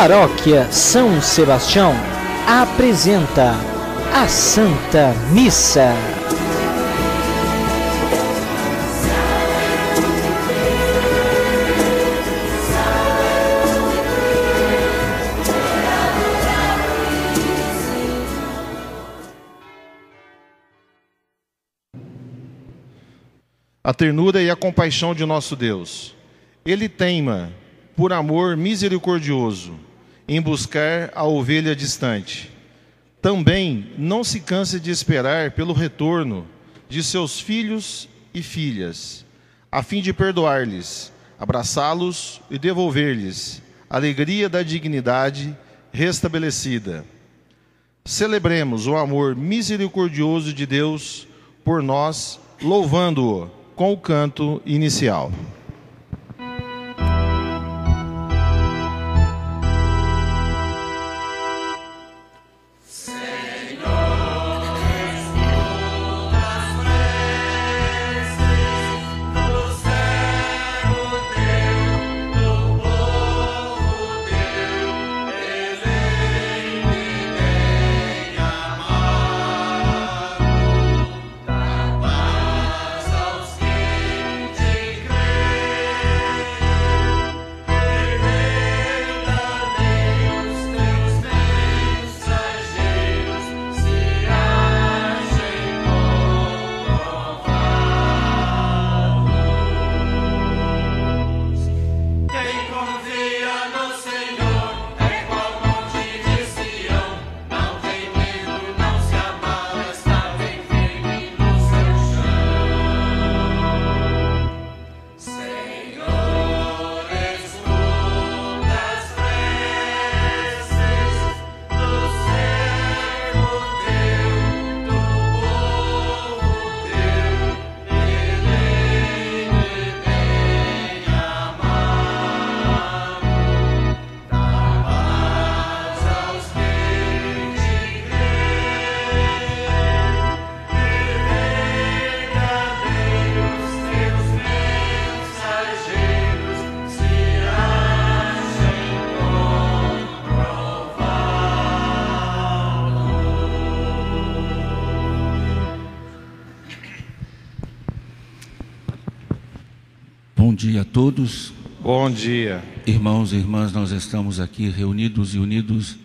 Paróquia São Sebastião apresenta a Santa Missa. A ternura e a compaixão de nosso Deus. Ele teima, por amor misericordioso, em buscar a ovelha distante. Também não se canse de esperar pelo retorno de seus filhos e filhas, a fim de perdoar-lhes, abraçá-los e devolver-lhes a alegria da dignidade restabelecida. Celebremos o amor misericordioso de Deus por nós, louvando-o com o canto inicial. Todos. Bom dia. Irmãos e irmãs, nós estamos aqui reunidos e unidos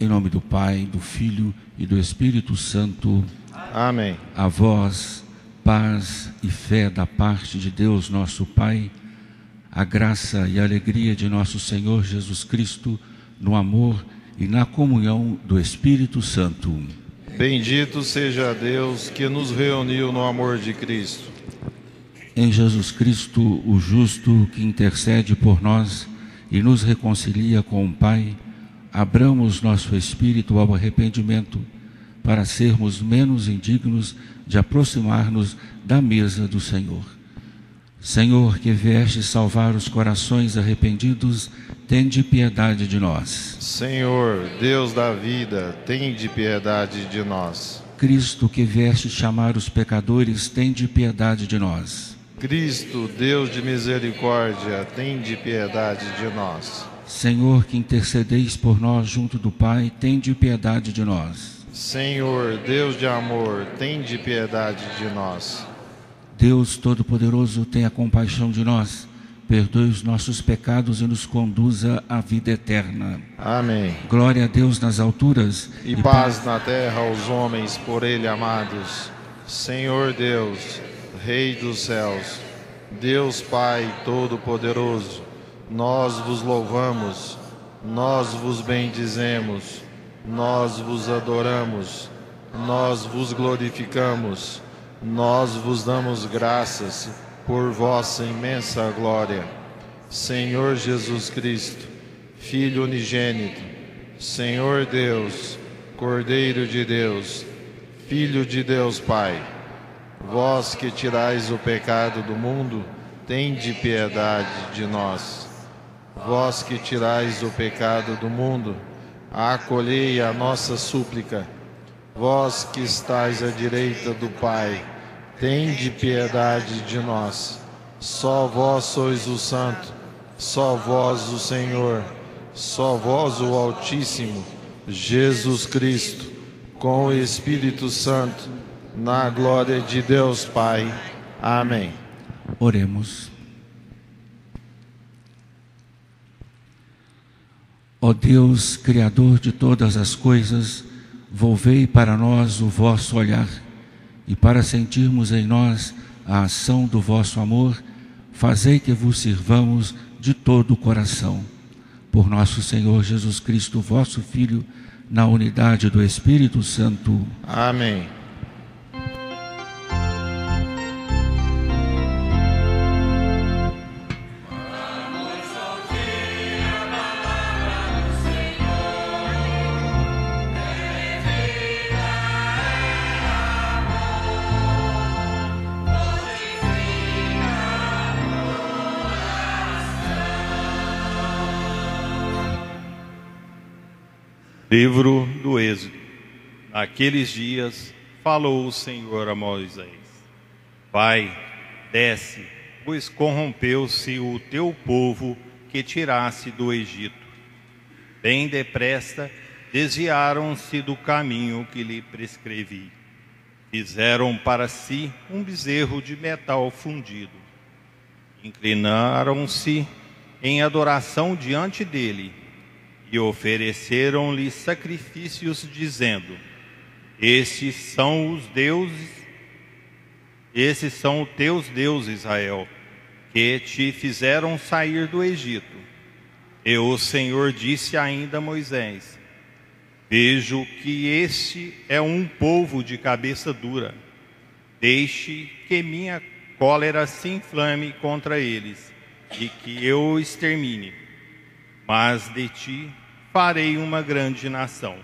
em nome do Pai, do Filho e do Espírito Santo. Amém. A vós, paz e fé da parte de Deus, nosso Pai, a graça e a alegria de nosso Senhor Jesus Cristo, no amor e na comunhão do Espírito Santo. Bendito seja Deus que nos reuniu no amor de Cristo. Em Jesus Cristo, o justo que intercede por nós e nos reconcilia com o Pai, abramos nosso espírito ao arrependimento para sermos menos indignos de aproximar-nos da mesa do Senhor. Senhor, que vieste salvar os corações arrependidos, tende piedade de nós. Senhor, Deus da vida, tende piedade de nós. Cristo, que vieste chamar os pecadores, tende piedade de nós. Cristo, Deus de misericórdia, tende piedade de nós. Senhor, que intercedeis por nós junto do Pai, tende piedade de nós. Senhor, Deus de amor, tende piedade de nós. Deus Todo-Poderoso, tenha compaixão de nós, perdoe os nossos pecados e nos conduza à vida eterna. Amém. Glória a Deus nas alturas E paz na terra aos homens por ele amados. Senhor Deus, Rei dos céus, Deus Pai Todo-Poderoso, nós vos louvamos, nós vos bendizemos, nós vos adoramos, nós vos glorificamos, nós vos damos graças por vossa imensa glória. Senhor Jesus Cristo, Filho unigênito, Senhor Deus, Cordeiro de Deus, Filho de Deus Pai, vós que tirais o pecado do mundo, tende piedade de nós. Vós que tirais o pecado do mundo, acolhei a nossa súplica. Vós que estais à direita do Pai, tende piedade de nós. Só vós sois o Santo, só vós o Senhor, só vós, o Altíssimo, Jesus Cristo, com o Espírito Santo, na glória de Deus Pai. Amém. Oremos. Ó Deus, Criador de todas as coisas, volvei para nós o vosso olhar, e para sentirmos em nós a ação do vosso amor, fazei que vos sirvamos de todo o coração. Por nosso Senhor Jesus Cristo, vosso Filho, na unidade do Espírito Santo. Amém. Livro do Êxodo. Naqueles dias falou o Senhor a Moisés: Vai, desce, pois corrompeu-se o teu povo que tirasse do Egito. Bem depressa desviaram-se do caminho que lhe prescrevi. Fizeram para si um bezerro de metal fundido. Inclinaram-se em adoração diante dele e ofereceram-lhe sacrifícios, dizendo: Estes são os deuses, esses são os teus deuses, Israel, que te fizeram sair do Egito. E o Senhor disse ainda a Moisés: Vejo que este é um povo de cabeça dura. Deixe que minha cólera se inflame contra eles e que eu o extermine. Mas de ti farei uma grande nação.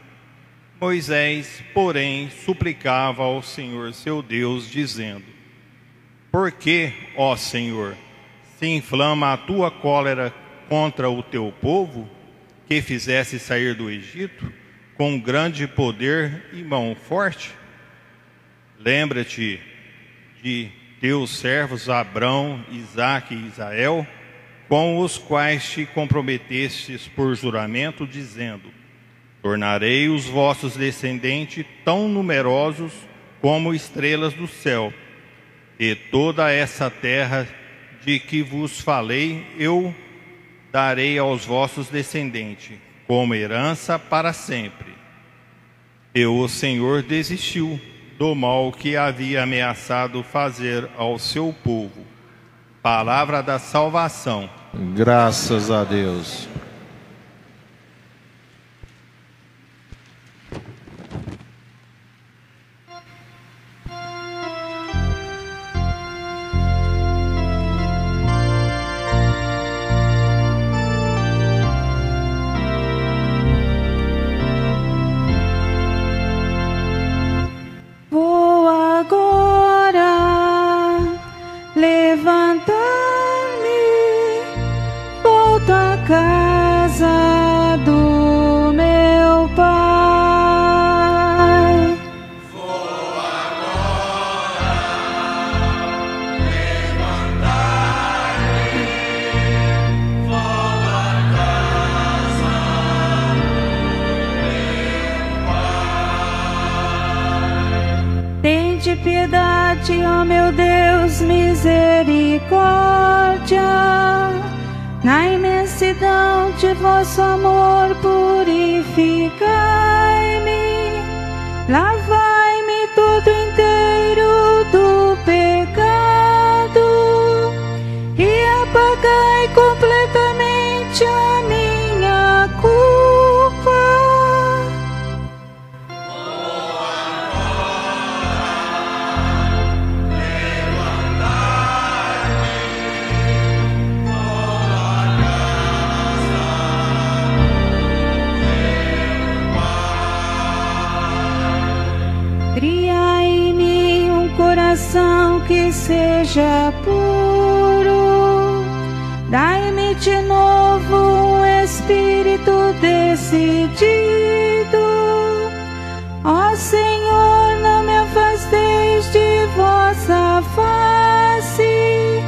Moisés, porém, suplicava ao Senhor seu Deus, dizendo: Por que, ó Senhor, se inflama a tua cólera contra o teu povo, que fizesse sair do Egito, com grande poder e mão forte? Lembra-te de teus servos Abrão, Isaque e Israel, com os quais te comprometestes por juramento, dizendo: Tornarei os vossos descendentes tão numerosos como estrelas do céu, e toda essa terra de que vos falei eu darei aos vossos descendentes, como herança para sempre. E o Senhor desistiu do mal que havia ameaçado fazer ao seu povo. Palavra da salvação. Graças a Deus. Tende piedade, ó meu Deus, misericórdia. Na imensidão de vosso amor, purificai-me. Lavai-me todo inteiro do pecado e apagai completamente a decidido. Ó Senhor, não me afasteis de vossa face,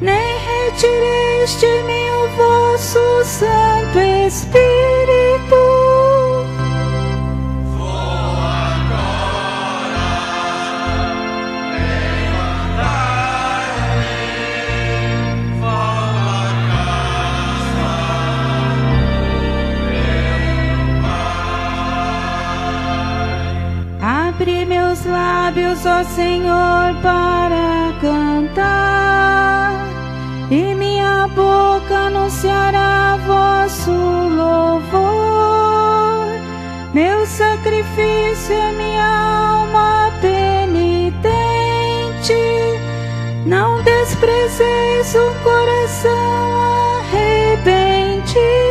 nem retireis de mim o vosso Santo Espírito. Senhor, para cantar, e minha boca anunciará vosso louvor. Meu sacrifício é minha alma penitente, não desprezeis o coração arrependido.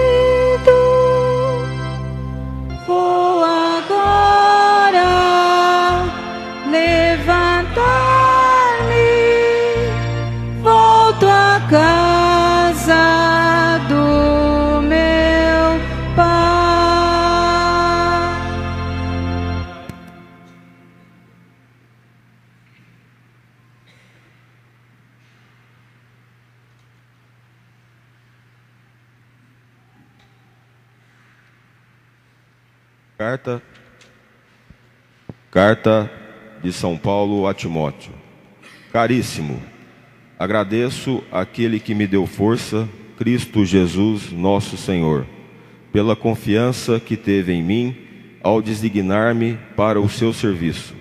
Carta Carta de São Paulo a Timóteo. Caríssimo, agradeço aquele que me deu força, Cristo Jesus, nosso Senhor, pela confiança que teve em mim ao designar-me para o seu serviço.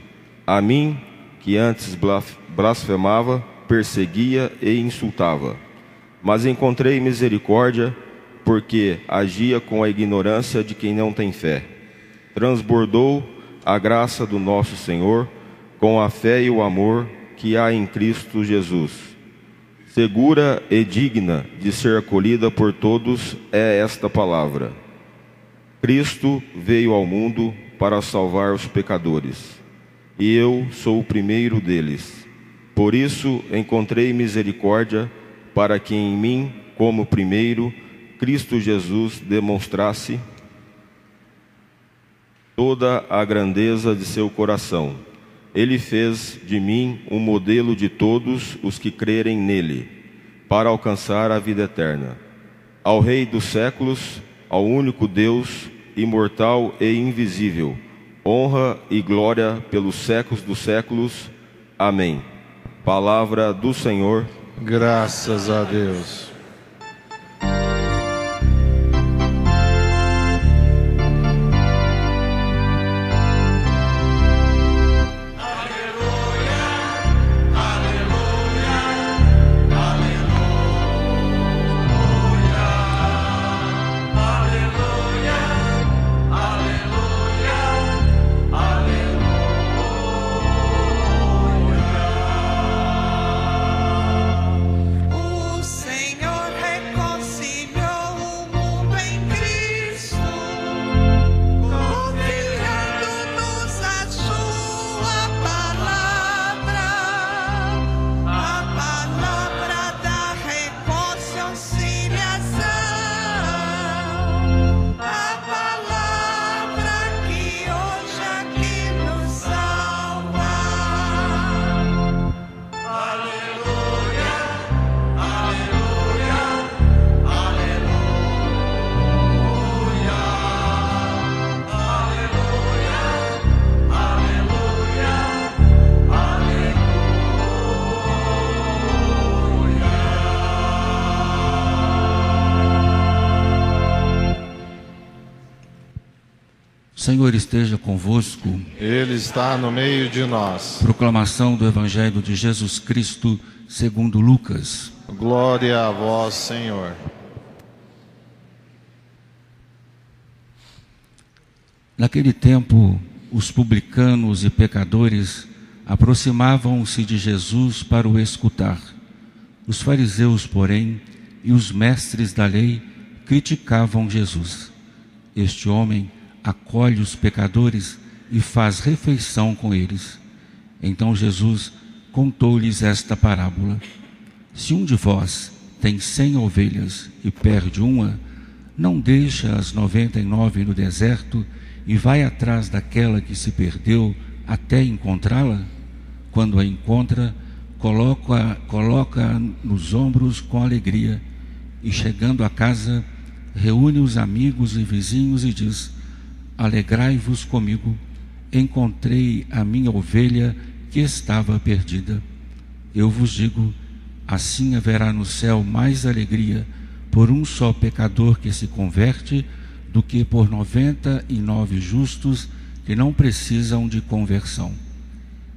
A mim, que antes blas- blasfemava, perseguia e insultava, mas encontrei misericórdia porque agia com a ignorância de quem não tem fé transbordou a graça do nosso Senhor com a fé e o amor que há em Cristo Jesus. Segura e digna de ser acolhida por todos é esta palavra. Cristo veio ao mundo para salvar os pecadores, e eu sou o primeiro deles. Por isso encontrei misericórdia para que em mim, como primeiro, Cristo Jesus demonstrasse toda a grandeza de seu coração. Ele fez de mim um modelo de todos os que crerem nele, para alcançar a vida eterna. Ao Rei dos séculos, ao único Deus, imortal e invisível, honra e glória pelos séculos dos séculos. Amém. Palavra do Senhor. Graças a Deus. Está no meio de nós. Proclamação do Evangelho de Jesus Cristo segundo Lucas. Glória a vós, Senhor. Naquele tempo, os publicanos e pecadores aproximavam-se de Jesus para o escutar. Os fariseus, porém, e os mestres da lei criticavam Jesus. Este homem acolhe os pecadores e faz refeição com eles. Então Jesus contou-lhes esta parábola: Se um de vós tem cem ovelhas e perde uma, não deixa as noventa e nove no deserto e vai atrás daquela que se perdeu até encontrá-la? Quando a encontra, coloca, coloca nos ombros com alegria e, chegando a casa, reúne os amigos e vizinhos e diz: Alegrai-vos comigo, encontrei a minha ovelha que estava perdida. Eu vos digo: assim haverá no céu mais alegria por um só pecador que se converte do que por noventa e nove justos que não precisam de conversão.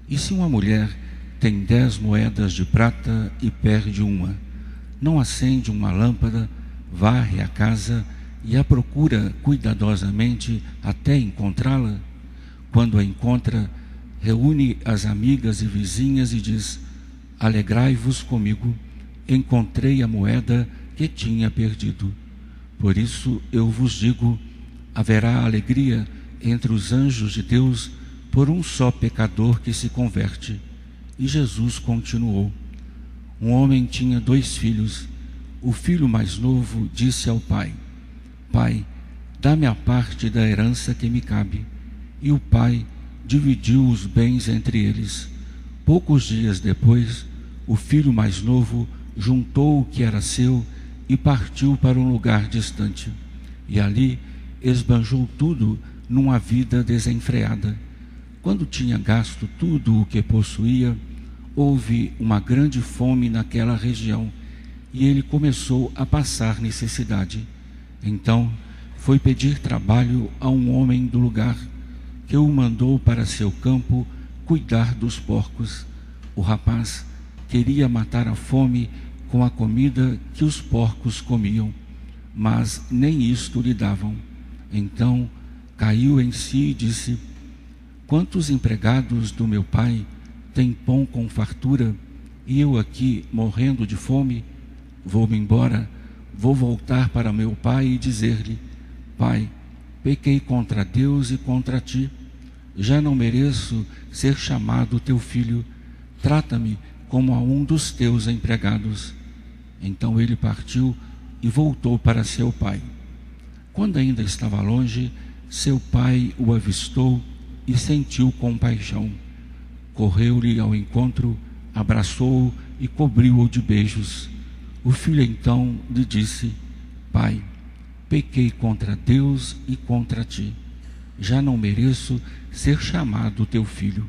E se uma mulher tem dez moedas de prata e perde uma, não acende uma lâmpada, varre a casa e a procura cuidadosamente até encontrá-la? Quando a encontra, reúne as amigas e vizinhas e diz: Alegrai-vos comigo, encontrei a moeda que tinha perdido. Por isso eu vos digo: haverá alegria entre os anjos de Deus por um só pecador que se converte. E Jesus continuou: Um homem tinha dois filhos. O filho mais novo disse ao pai: Pai, dá-me a parte da herança que me cabe. E o pai dividiu os bens entre eles. Poucos dias depois, o filho mais novo juntou o que era seu e partiu para um lugar distante. E ali esbanjou tudo numa vida desenfreada. Quando tinha gasto tudo o que possuía, houve uma grande fome naquela região e ele começou a passar necessidade. Então foi pedir trabalho a um homem do lugar, que o mandou para seu campo cuidar dos porcos. O rapaz queria matar a fome com a comida que os porcos comiam, mas nem isto lhe davam. Então caiu em si e disse: Quantos empregados do meu pai têm pão com fartura e eu aqui morrendo de fome? Vou-me embora, vou voltar para meu pai e dizer-lhe: Pai, pequei contra Deus e contra ti. Já não mereço ser chamado teu filho. Trata-me como a um dos teus empregados. Então ele partiu e voltou para seu pai. Quando ainda estava longe, seu pai o avistou e sentiu compaixão. Correu-lhe ao encontro, abraçou-o e cobriu-o de beijos. O filho então lhe disse: Pai, pequei contra Deus e contra ti. Já não mereço ser chamado teu filho.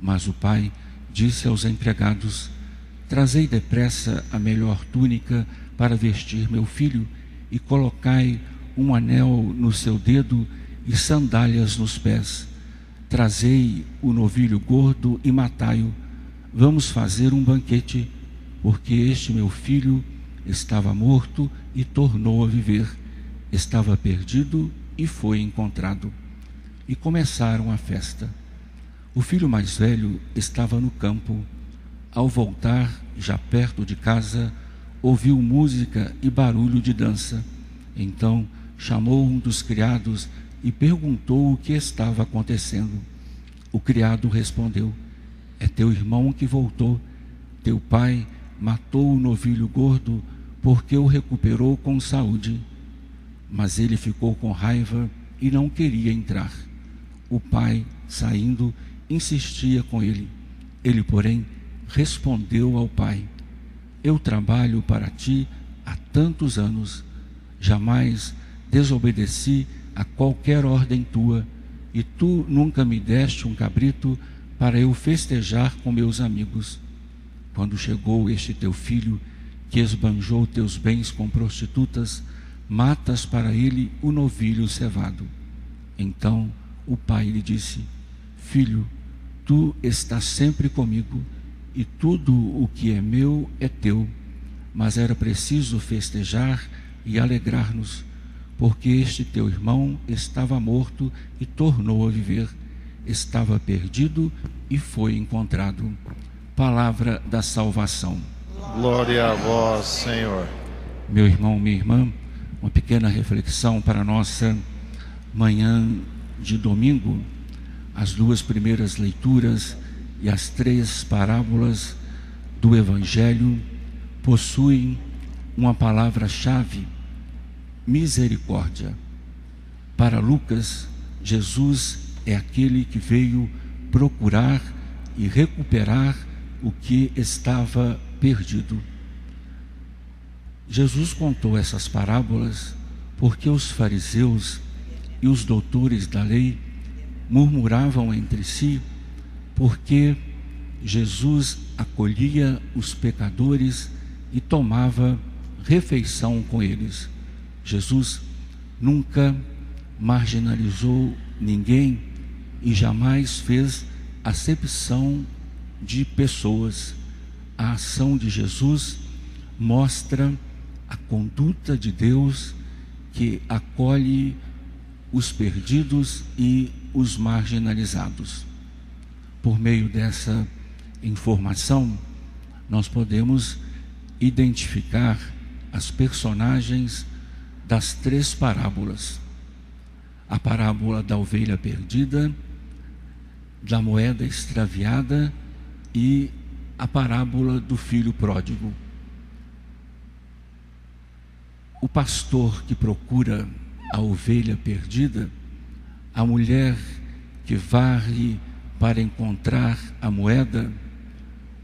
Mas o pai disse aos empregados: Trazei depressa a melhor túnica para vestir meu filho e colocai um anel no seu dedo e sandálias nos pés. Trazei o novilho gordo e matai-o. Vamos fazer um banquete, porque este meu filho estava morto e tornou a viver, estava perdido e foi encontrado. E começaram a festa. O filho mais velho estava no campo. Ao voltar, já perto de casa, ouviu música e barulho de dança. Então chamou um dos criados e perguntou o que estava acontecendo. O criado respondeu: É teu irmão que voltou. Teu pai matou o novilho gordo porque o recuperou com saúde. Mas ele ficou com raiva e não queria entrar. O pai, saindo, insistia com ele. Ele, porém, respondeu ao pai: Eu trabalho para ti há tantos anos, jamais desobedeci a qualquer ordem tua, e tu nunca me deste um cabrito para eu festejar com meus amigos. Quando chegou este teu filho, que esbanjou teus bens com prostitutas, matas para ele o novilho cevado. Então o pai lhe disse: Filho, tu estás sempre comigo, e tudo o que é meu é teu. Mas era preciso festejar e alegrar-nos, porque este teu irmão estava morto e tornou a viver, estava perdido e foi encontrado. Palavra da salvação. Glória a vós, Senhor. Meu irmão, minha irmã, uma pequena reflexão para nossa manhã de domingo. As duas primeiras leituras e as três parábolas do Evangelho possuem uma palavra-chave: misericórdia. Para Lucas, Jesus é aquele que veio procurar e recuperar o que estava perdido. Jesus contou essas parábolas porque os fariseus e os doutores da lei murmuravam entre si, porque Jesus acolhia os pecadores e tomava refeição com eles. Jesus nunca marginalizou ninguém e jamais fez acepção de pessoas. A ação de Jesus mostra a conduta de Deus que acolhe os perdidos e os marginalizados. Por meio dessa informação, nós podemos identificar as personagens das três parábolas: a parábola da ovelha perdida, da moeda extraviada e a parábola do filho pródigo. O pastor que procura a ovelha perdida, a mulher que varre para encontrar a moeda,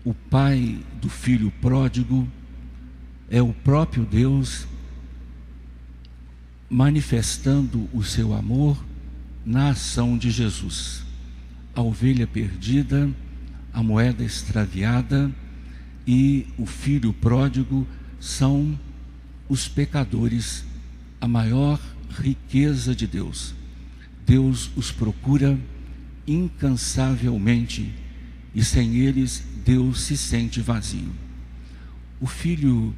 o pai do filho pródigo, é o próprio Deus manifestando o seu amor na ação de Jesus. A ovelha perdida, a moeda extraviada e o filho pródigo são os pecadores, a maior riqueza de Deus. Deus os procura incansavelmente e sem eles Deus se sente vazio. O filho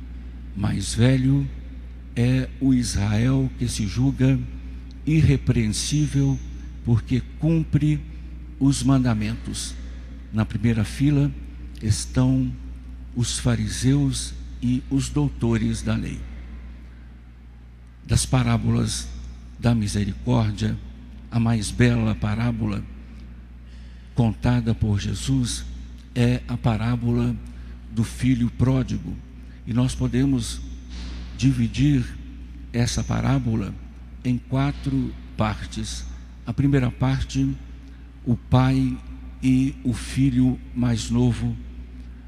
mais velho é o Israel que se julga irrepreensível porque cumpre os mandamentos. Na primeira fila estão os fariseus e os doutores da lei. Das parábolas da misericórdia, a mais bela parábola contada por Jesus é a parábola do filho pródigo. E nós podemos dividir essa parábola em quatro partes. A primeira parte, o pai e o filho mais novo.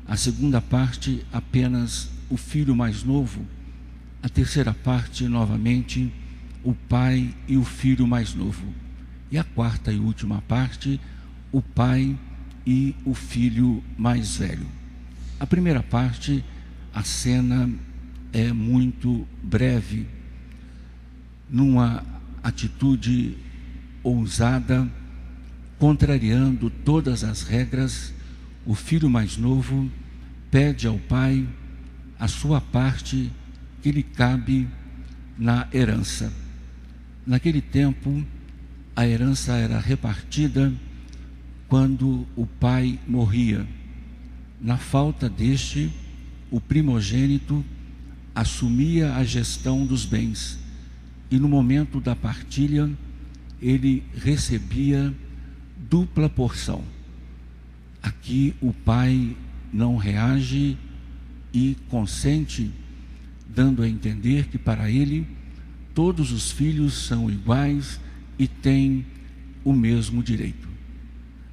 A segunda parte, apenas o filho mais novo. A terceira parte, novamente, o pai e o filho mais novo. E a quarta e última parte, o pai e o filho mais velho. A primeira parte, a cena é muito breve, numa atitude ousada, contrariando todas as regras, o filho mais novo pede ao pai a sua parte que lhe cabe na herança. Naquele tempo, a herança era repartida quando o pai morria. Na falta deste, o primogênito assumia a gestão dos bens e no momento da partilha ele recebia dupla porção. Aqui o pai não reage e consente, dando a entender que para ele todos os filhos são iguais e têm o mesmo direito.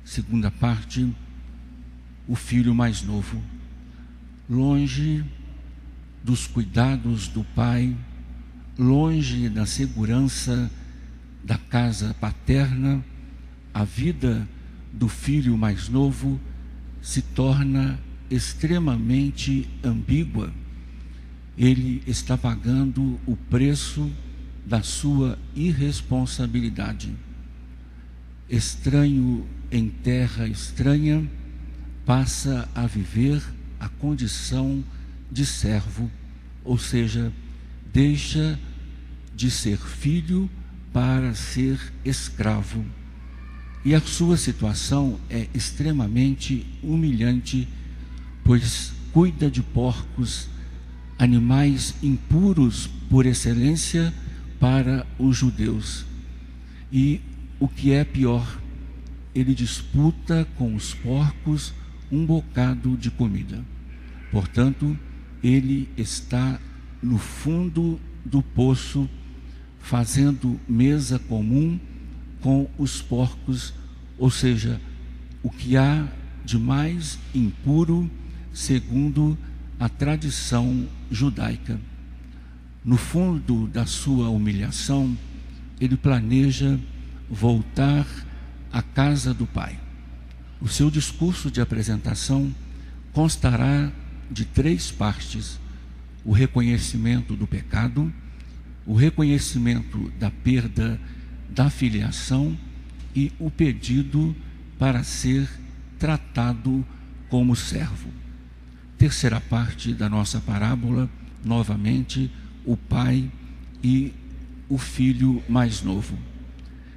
Segunda parte, o filho mais novo, longe dos cuidados do pai, longe da segurança da casa paterna, a vida do filho mais novo se torna extremamente ambígua. Ele está pagando o preço da sua irresponsabilidade. Estranho em terra estranha, passa a viver a condição de servo, ou seja, deixa de ser filho para ser escravo. E a sua situação é extremamente humilhante, pois cuida de porcos, animais impuros por excelência para os judeus. E o que é pior, ele disputa com os porcos um bocado de comida. Portanto, ele está no fundo do poço, fazendo mesa comum com os porcos, ou seja, o que há de mais impuro segundo a tradição judaica. no fundo da sua humilhação, ele planeja voltar à casa do Pai. O seu discurso de apresentação constará de três partes: o reconhecimento do pecado, o reconhecimento da perda da filiação e o pedido para ser tratado como servo. Terceira parte da nossa parábola, novamente, o pai e o filho mais novo.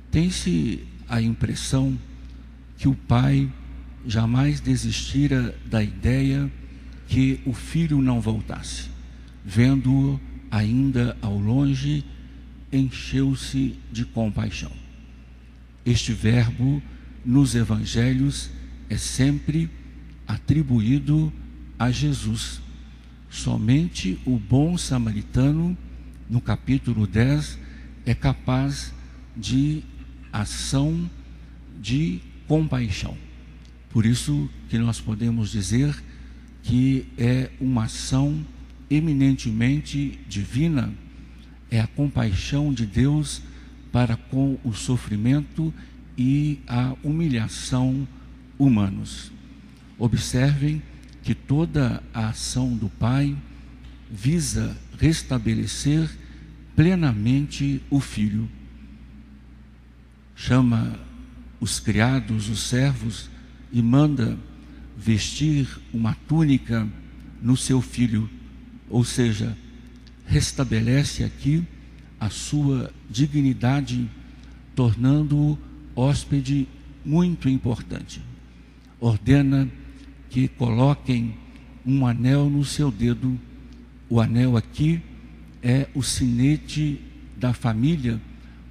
Tem-se a impressão que o pai jamais desistira da ideia que o filho não voltasse. Vendo-o ainda ao longe, encheu-se de compaixão. Este verbo nos evangelhos é sempre atribuído a Jesus. Somente o bom samaritano, no capítulo 10, é capaz de ação de compaixão. Por isso que nós podemos dizer que é uma ação eminentemente divina, é a compaixão de Deus para com o sofrimento e a humilhação humanos. Observem que toda a ação do Pai visa restabelecer plenamente o Filho. Chama os criados, os servos, e manda vestir uma túnica no seu filho, ou seja, restabelece aqui a sua dignidade, tornando-o hóspede muito importante. Ordena que coloquem um anel no seu dedo. O anel aqui é o sinete da família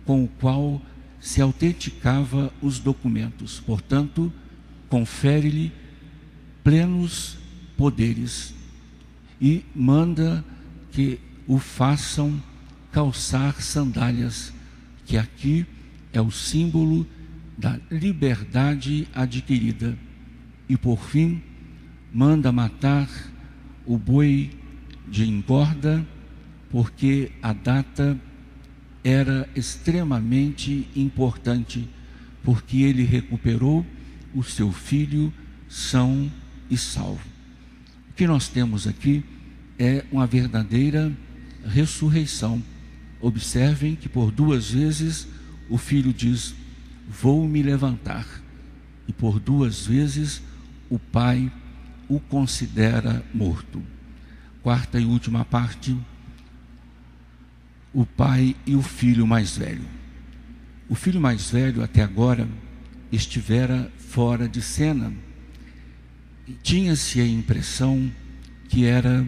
com o qual se autenticava os documentos. Portanto, confere-lhe plenos poderes e manda que o façam calçar sandálias, que aqui é o símbolo da liberdade adquirida. E por fim, manda matar o boi de engorda, porque a data era extremamente importante, porque ele recuperou o seu filho são e salvo. O que nós temos aqui é uma verdadeira ressurreição. Observem que por duas vezes o filho diz: Vou me levantar. E por duas vezes o pai o considera morto. Quarta e última parte: o pai e o filho mais velho. O filho mais velho, até agora, estivera fora de cena. Tinha-se a impressão que era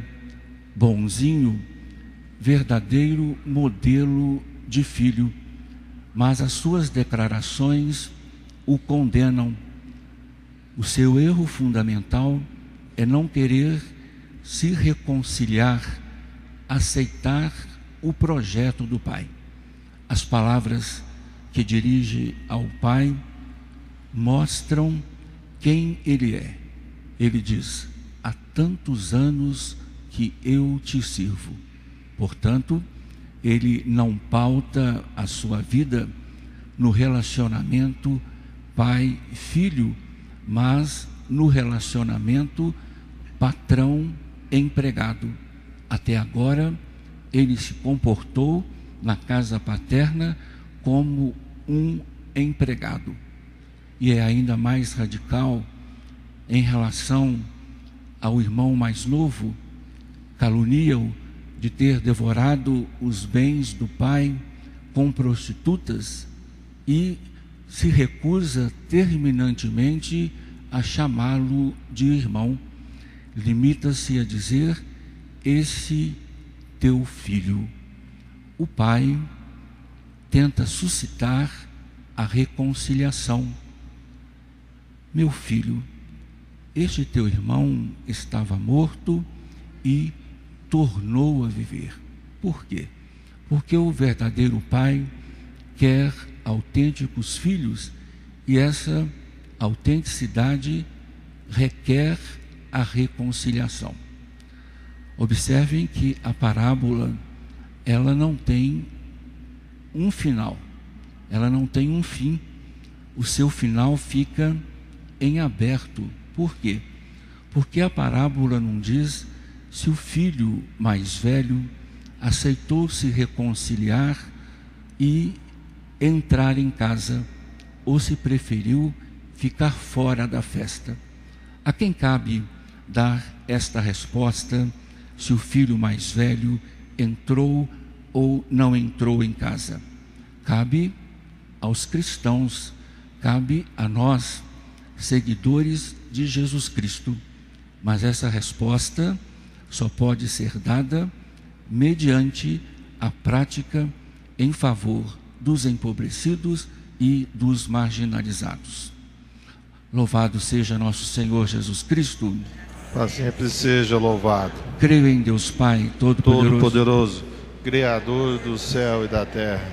bonzinho, verdadeiro modelo de filho, mas as suas declarações o condenam. O seu erro fundamental é não querer se reconciliar, aceitar o projeto do Pai. As palavras que dirige ao Pai mostram quem Ele é. Ele diz: Há tantos anos que eu te sirvo. Portanto, ele não pauta a sua vida no relacionamento pai-filho, mas no relacionamento patrão-empregado. Até agora, ele se comportou na casa paterna como um empregado. E é ainda mais radical em relação ao irmão mais novo, calunia-o de ter devorado os bens do pai com prostitutas e se recusa terminantemente a chamá-lo de irmão. Limita-se a dizer: Esse teu filho. O pai tenta suscitar a reconciliação. Meu filho, este teu irmão estava morto e tornou a viver. Por quê? Porque o verdadeiro pai quer autênticos filhos e essa autenticidade requer a reconciliação. Observem que a parábola ela não tem um final, ela não tem um fim. O seu final fica em aberto. Por quê? Porque a parábola não diz se o filho mais velho aceitou se reconciliar e entrar em casa ou se preferiu ficar fora da festa. A quem cabe dar esta resposta se o filho mais velho entrou ou não entrou em casa? Cabe aos cristãos, cabe a nós, seguidores de Jesus Cristo. Mas essa resposta só pode ser dada mediante a prática em favor dos empobrecidos e dos marginalizados. Louvado seja nosso Senhor Jesus Cristo. Para sempre seja louvado. Creio em Deus Pai Todo-Poderoso, Todo-Poderoso, Criador do céu e da terra,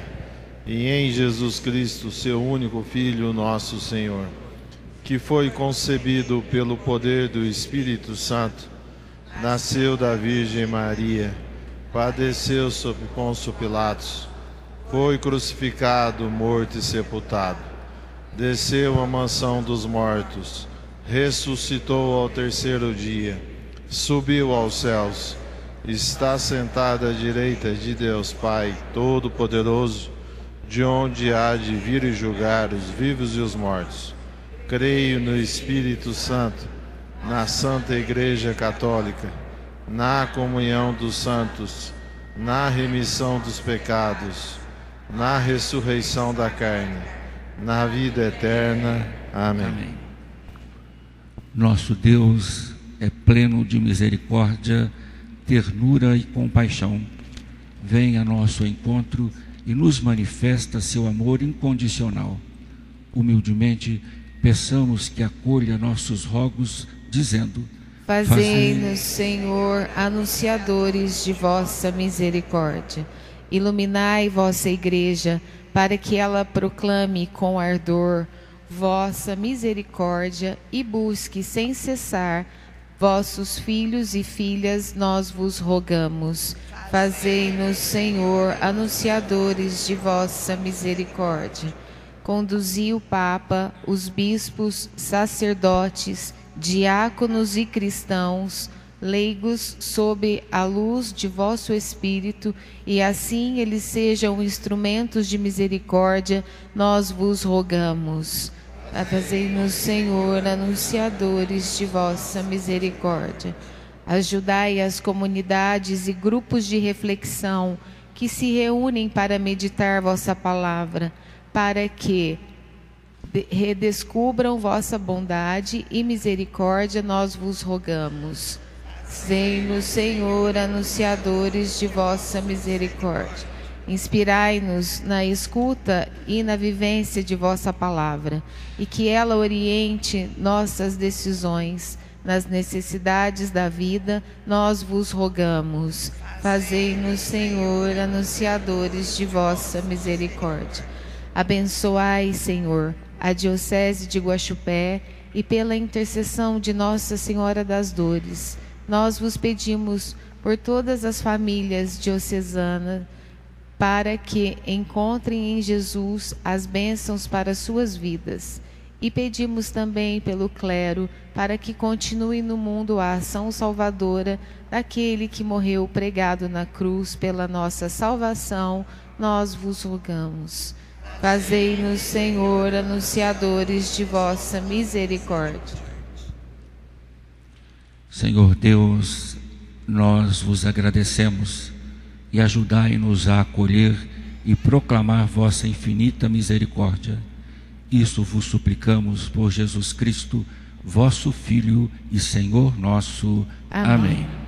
e em Jesus Cristo, seu único Filho, nosso Senhor, que foi concebido pelo poder do Espírito Santo, nasceu da Virgem Maria, padeceu sob Pôncio Pilatos, foi crucificado, morto e sepultado, desceu à mansão dos mortos, ressuscitou ao terceiro dia, subiu aos céus, está sentado à direita de Deus Pai Todo-Poderoso, de onde há de vir e julgar os vivos e os mortos. Creio no Espírito Santo, na Santa Igreja Católica, na comunhão dos santos, na remissão dos pecados, na ressurreição da carne, na vida eterna. Amém. Amém. Nosso Deus é pleno de misericórdia, ternura e compaixão. Vem a nosso encontro e nos manifesta seu amor incondicional. Humildemente, peçamos que acolha nossos rogos, dizendo: Fazei-nos, Senhor, anunciadores de vossa misericórdia. Iluminai vossa igreja, para que ela proclame com ardor vossa misericórdia e busque sem cessar vossos filhos e filhas, nós vos rogamos. Fazei-nos, Senhor, anunciadores de vossa misericórdia. Conduzi o Papa, os bispos, sacerdotes, diáconos e cristãos, leigos, sob a luz de vosso Espírito, e assim eles sejam instrumentos de misericórdia, nós vos rogamos. Fazei-nos, Senhor, anunciadores de vossa misericórdia. Ajudai as comunidades e grupos de reflexão que se reúnem para meditar vossa palavra, para que de- redescubram vossa bondade e misericórdia, nós vos rogamos. Sei-nos, Senhor, anunciadores de vossa misericórdia. Inspirai-nos na escuta e na vivência de vossa palavra, e que ela oriente nossas decisões nas necessidades da vida, nós vos rogamos. Fazei-nos, Senhor, anunciadores de vossa misericórdia. Abençoai, Senhor, a Diocese de Guaxupé e pela intercessão de Nossa Senhora das Dores, nós vos pedimos por todas as famílias diocesanas para que encontrem em Jesus as bênçãos para suas vidas. E pedimos também pelo clero para que continue no mundo a ação salvadora daquele que morreu pregado na cruz pela nossa salvação, nós vos rogamos. Fazei-nos, Senhor, anunciadores de vossa misericórdia. Senhor Deus, nós vos agradecemos e ajudai-nos a acolher e proclamar vossa infinita misericórdia. Isso vos suplicamos por Jesus Cristo, vosso Filho e Senhor nosso. Amém. Amém.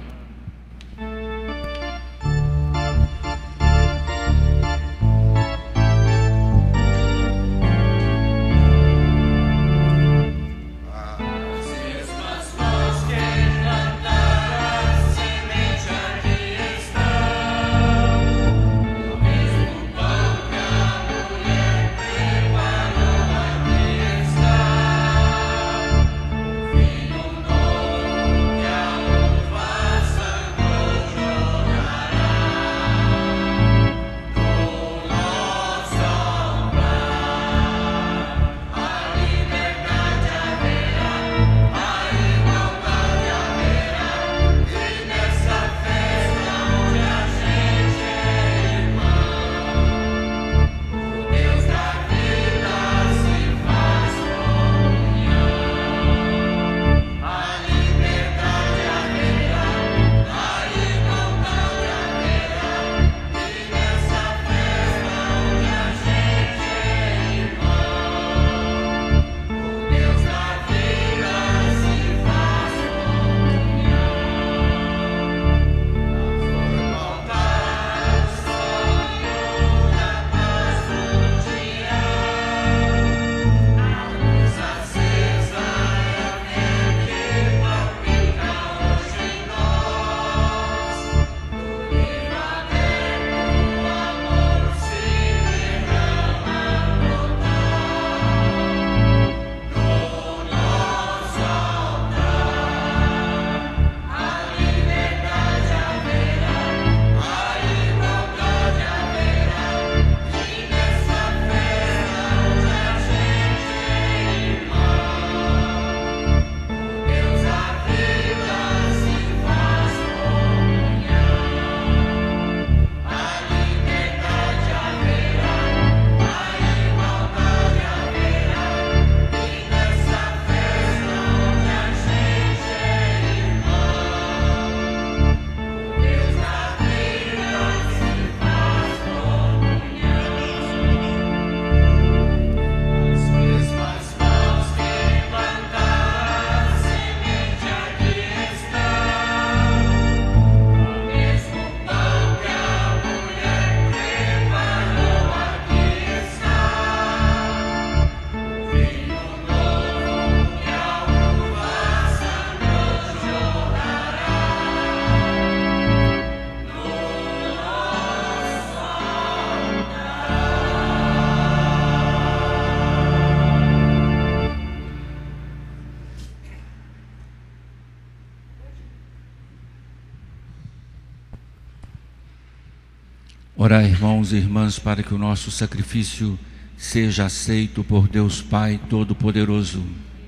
Orar, irmãos e irmãs, para que o nosso sacrifício seja aceito por Deus Pai Todo-Poderoso.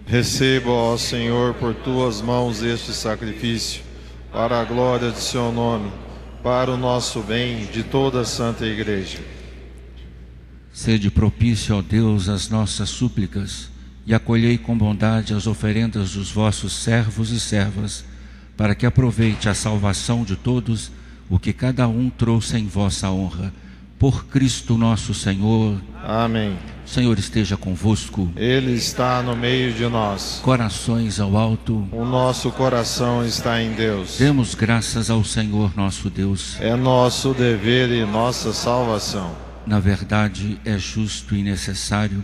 Receba, ó Senhor, por tuas mãos este sacrifício, para a glória de seu nome, para o nosso bem de toda a Santa Igreja. Sede propício, ó Deus, às nossas súplicas e acolhei com bondade as oferendas dos vossos servos e servas, para que aproveite a salvação de todos o que cada um trouxe em vossa honra. Por Cristo nosso Senhor. Amém. Senhor esteja convosco. Ele está no meio de nós. Corações ao alto. O nosso coração está em Deus. Demos graças ao Senhor nosso Deus. É nosso dever e nossa salvação. Na verdade, é justo e necessário,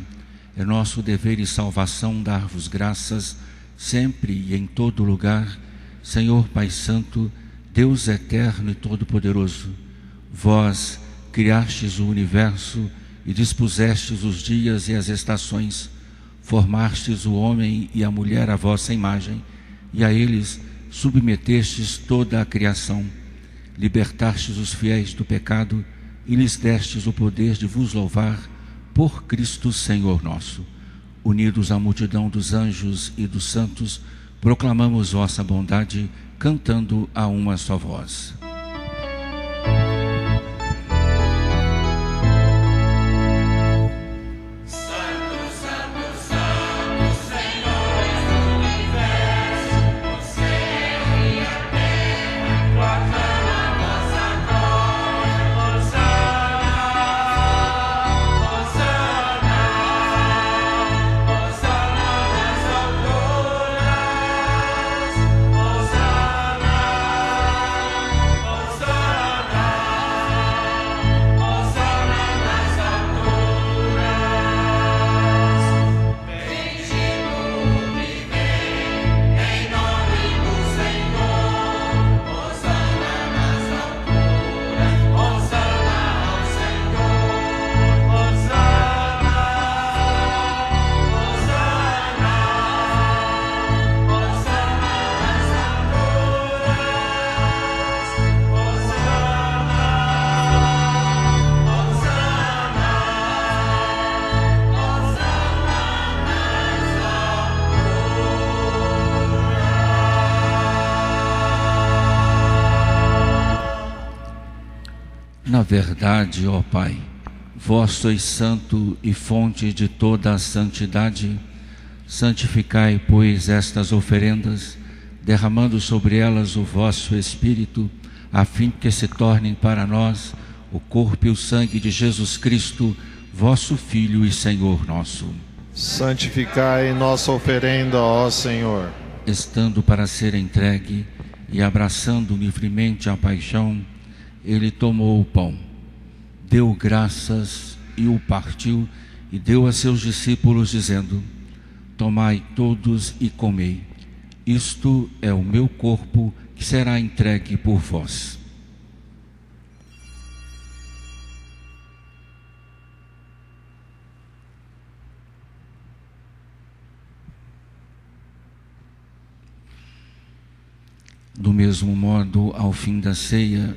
é nosso dever e salvação dar-vos graças sempre e em todo lugar, Senhor Pai Santo, Deus eterno e todo-poderoso. Vós criastes o universo e dispusestes os dias e as estações, formastes o homem e a mulher à vossa imagem, e a eles submetestes toda a criação. Libertastes os fiéis do pecado e lhes destes o poder de vos louvar por Cristo Senhor nosso. Unidos à multidão dos anjos e dos santos, proclamamos vossa bondade, cantando a uma só voz. Verdade, ó Pai, vós sois santo e fonte de toda a santidade. Santificai, pois, estas oferendas, derramando sobre elas o vosso Espírito, a fim que se tornem para nós o corpo e o sangue de Jesus Cristo, vosso Filho e Senhor nosso. Santificai nossa oferenda, ó Senhor. estando para ser entregue e abraçando livremente a paixão, ele tomou o pão, deu graças e o partiu e deu a seus discípulos, dizendo: Tomai todos e comei. Isto é o meu corpo que será entregue por vós. Do mesmo modo, ao fim da ceia,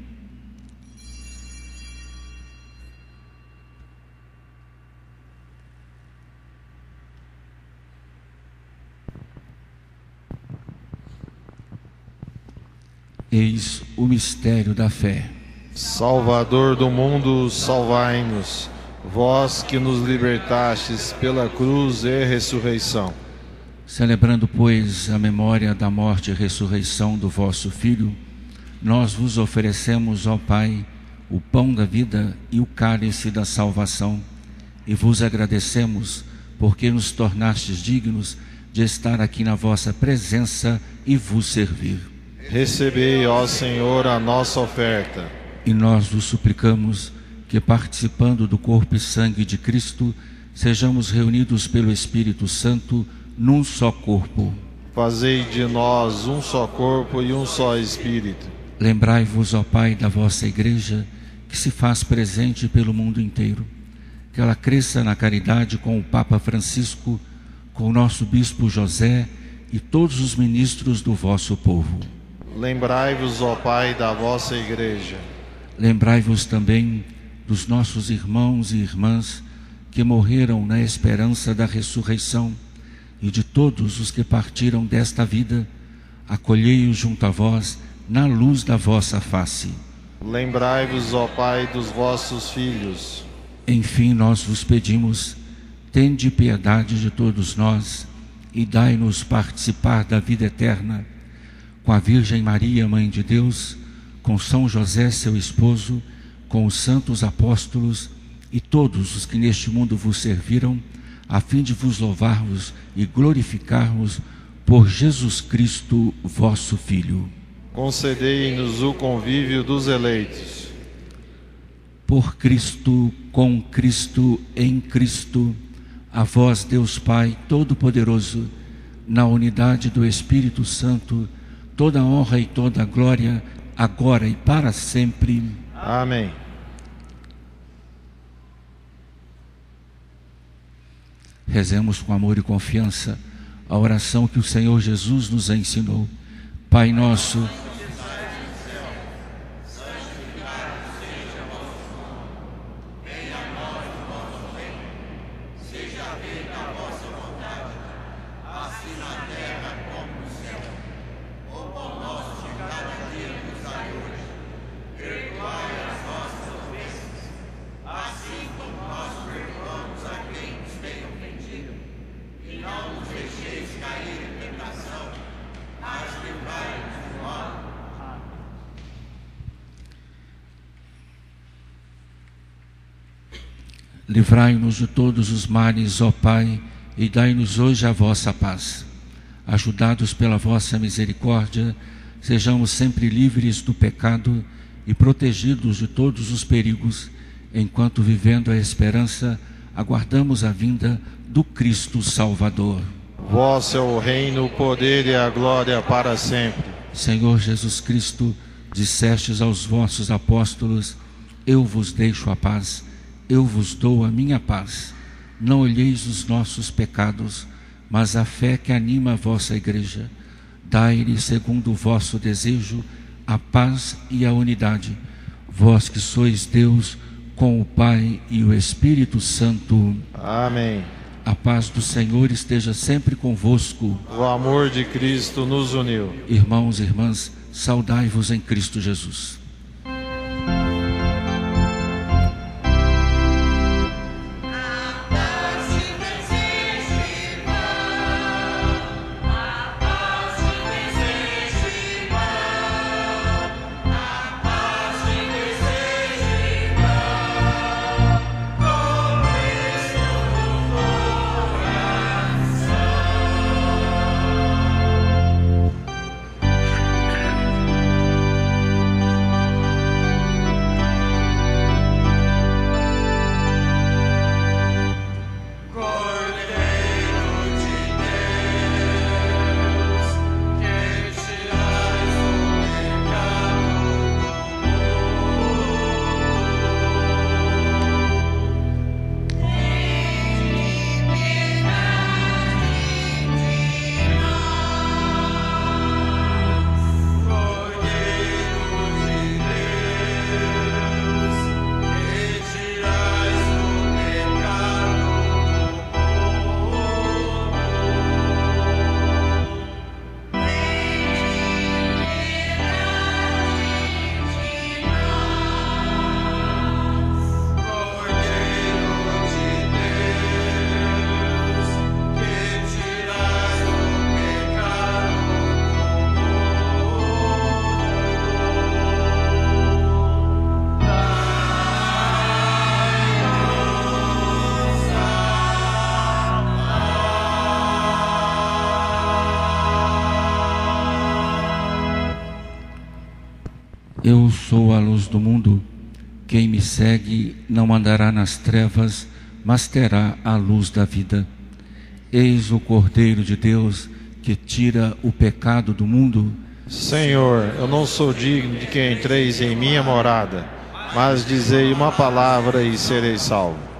O mistério da fé. Salvador do mundo, salvai-nos. Vós que nos libertastes pela cruz e ressurreição. Celebrando, pois, a memória da morte e ressurreição do vosso Filho, nós vos oferecemos, ó Pai, o pão da vida e o cálice da salvação, e vos agradecemos porque nos tornastes dignos de estar aqui na vossa presença e vos servir. Recebei, ó Senhor, a nossa oferta. E nós vos suplicamos que, participando do corpo e sangue de Cristo, sejamos reunidos pelo Espírito Santo num só corpo. Fazei de nós um só corpo e um só espírito. Lembrai-vos, ó Pai, da vossa Igreja, que se faz presente pelo mundo inteiro. Que ela cresça na caridade com o Papa Francisco, com o nosso Bispo José e todos os ministros do vosso povo. Lembrai-vos, ó Pai, da vossa igreja. Lembrai-vos também dos nossos irmãos e irmãs que morreram na esperança da ressurreição e de todos os que partiram desta vida, acolhei-os junto a vós na luz da vossa face. Lembrai-vos, ó Pai, dos vossos filhos. Enfim, nós vos pedimos, tende piedade de todos nós e dai-nos participar da vida eterna com a Virgem Maria, Mãe de Deus, com São José, seu esposo, com os santos apóstolos e todos os que neste mundo vos serviram, a fim de vos louvarmos e glorificarmos por Jesus Cristo, vosso Filho. Concedei-nos o convívio dos eleitos. Por Cristo, com Cristo, em Cristo, a vós, Deus Pai Todo-Poderoso, na unidade do Espírito Santo, toda honra e toda glória, agora e para sempre. Amém. Rezemos com amor e confiança a oração que o Senhor Jesus nos ensinou. Pai nosso, livrai-nos de todos os males, ó Pai, e dai-nos hoje a vossa paz. Ajudados pela vossa misericórdia, sejamos sempre livres do pecado e protegidos de todos os perigos, enquanto vivendo a esperança, aguardamos a vinda do Cristo Salvador. Vosso é o reino, o poder e a glória para sempre. Senhor Jesus Cristo, dissestes aos vossos apóstolos: Eu vos deixo a paz, eu vos dou a minha paz. Não olheis os nossos pecados, mas a fé que anima a vossa igreja. Dai-lhe, segundo o vosso desejo, a paz e a unidade. Vós que sois Deus, com o Pai e o Espírito Santo. Amém. A paz do Senhor esteja sempre convosco. O amor de Cristo nos uniu. Irmãos e irmãs, saudai-vos em Cristo Jesus. Eu sou a luz do mundo. Quem me segue não andará nas trevas, mas terá a luz da vida. Eis o Cordeiro de Deus que tira o pecado do mundo. Senhor, eu não sou digno de que entreis em minha morada, mas dizei uma palavra e serei salvo.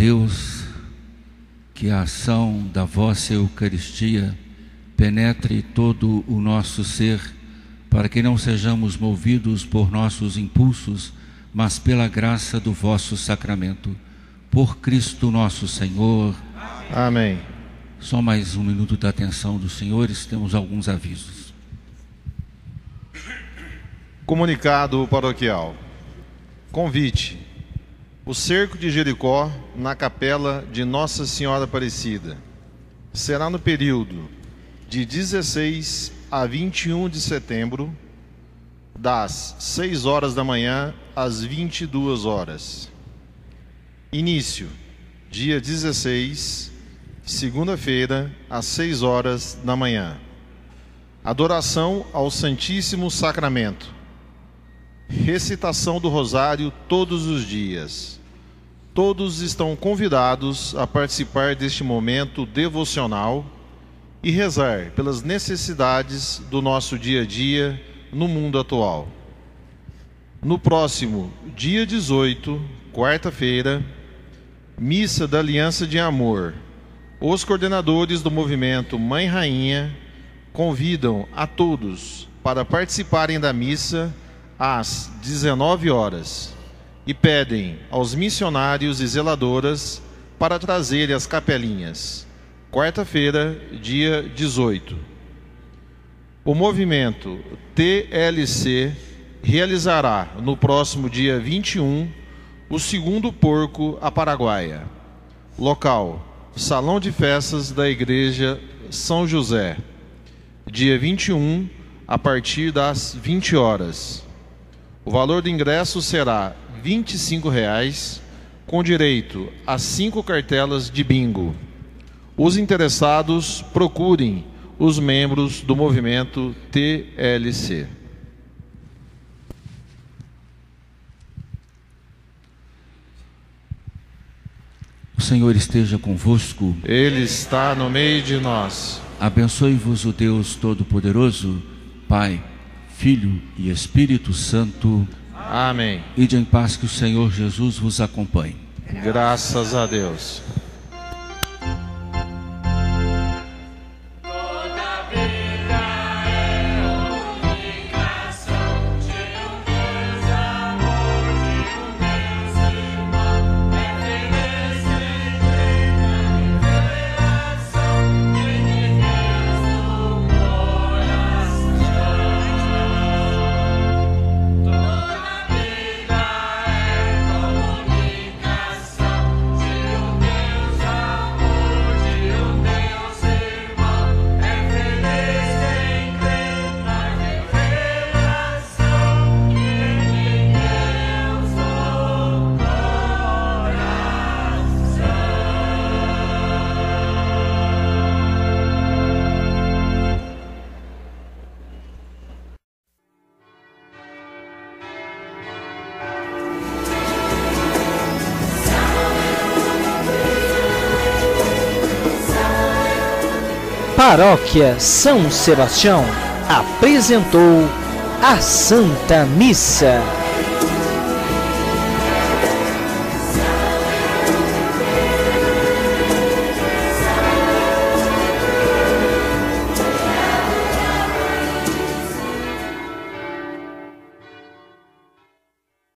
Deus, que a ação da vossa Eucaristia penetre todo o nosso ser, para que não sejamos movidos por nossos impulsos, mas pela graça do vosso sacramento. Por Cristo nosso Senhor. Amém. Só mais um minuto da atenção dos senhores, temos alguns avisos. Comunicado paroquial. Convite. O cerco de Jericó na capela de Nossa Senhora Aparecida. Será no período de 16 a 21 de setembro, das 6 horas da manhã às 22 horas. Início: dia 16, segunda-feira, às 6 horas da manhã. Adoração ao Santíssimo Sacramento. Recitação do Rosário todos os dias. Todos estão convidados a participar deste momento devocional e rezar pelas necessidades do nosso dia a dia no mundo atual. No próximo dia 18, quarta-feira, Missa da Aliança de Amor. Os coordenadores do movimento Mãe Rainha convidam a todos para participarem da missa às 19 horas e pedem aos missionários e zeladoras para trazerem as capelinhas. Quarta-feira, dia 18. O movimento TLC realizará no próximo dia 21 o segundo porco a Paraguaia. Local: Salão de Festas da Igreja São José. Dia 21, a partir das 20 horas. O valor do ingresso será 25 reais, com direito a cinco cartelas de bingo. Os interessados procurem os membros do movimento TLC. O Senhor esteja convosco. Ele está no meio de nós. Abençoe-vos o Deus Todo-Poderoso, Pai, Filho e Espírito Santo. Amém. Ide em paz que o Senhor Jesus vos acompanhe. Graças a Deus. Paróquia São Sebastião apresentou a Santa Missa.